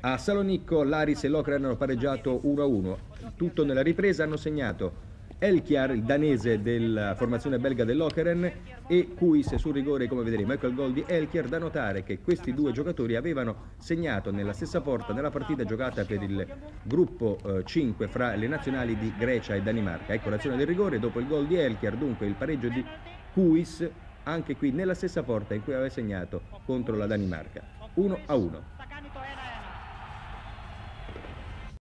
A Salonicco l'Aris e l'Ocra hanno pareggiato 1-1. Tutto nella ripresa hanno segnato Elchiar, il danese della formazione belga dell'Okeren, e Kuis sul rigore, come vedremo. Ecco il gol di Elchiar, da notare che questi due giocatori avevano segnato nella stessa porta nella partita giocata per il gruppo eh, 5 fra le nazionali di Grecia e Danimarca. Ecco l'azione del rigore, dopo il gol di Elchiar, dunque il pareggio di Kuis, anche qui nella stessa porta in cui aveva segnato contro la Danimarca. 1 a 1.